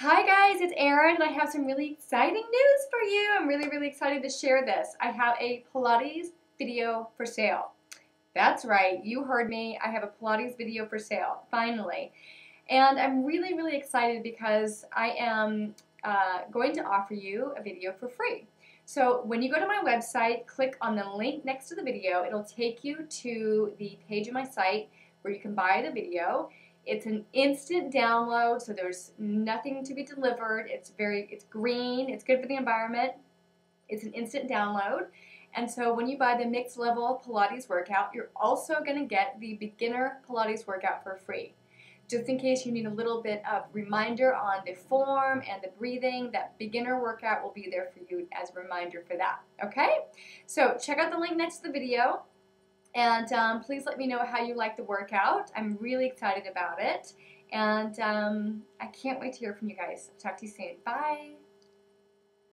Hi guys, it's Erin and I have some really exciting news for you. I'm really, really excited to share this. I have a Pilates video for sale. That's right, you heard me. I have a Pilates video for sale, finally. And I'm really, really excited because I am uh, going to offer you a video for free. So when you go to my website, click on the link next to the video. It'll take you to the page of my site where you can buy the video. It's an instant download, so there's nothing to be delivered. It's very, it's green, it's good for the environment. It's an instant download. And so when you buy the mixed level Pilates workout, you're also going to get the beginner Pilates workout for free. Just in case you need a little bit of reminder on the form and the breathing, that beginner workout will be there for you as a reminder for that. Okay? So check out the link next to the video. And um, please let me know how you like the workout. I'm really excited about it. And um, I can't wait to hear from you guys. Talk to you soon. Bye.